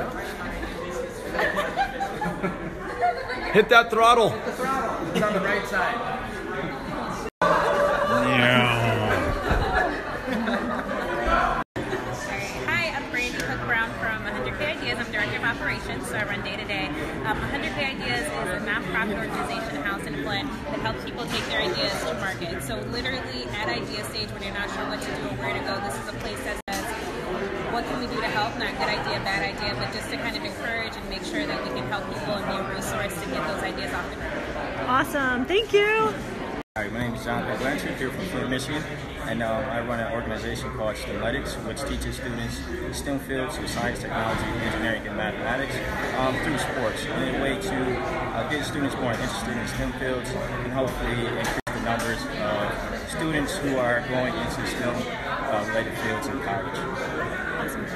you go. Hit that throttle. The throttle. It's on the right side. Hi, I'm Brandy Cook Brown from 100K Ideas. I'm Director of Operations, so I run day to day. Um, 100K Ideas is a nonprofit organization housed in Flint that helps people take their ideas to market. So, literally, at idea stage, when you're not sure what to do or where to go, this is a place that says, what can we do to help? Not good idea, bad idea, but just to kind of encourage and make sure that we can help people and be a resource to get those ideas off the ground. Awesome. Thank you. Hi, my name is Jonathan Blanchard here from Flint, Michigan, and um, I run an organization called STEMletics, which teaches students STEM fields of science, technology, engineering, and mathematics um, through sports in a way to uh, get students more interested in STEM fields and hopefully increase the numbers of students who are going into STEM uh, related fields in college.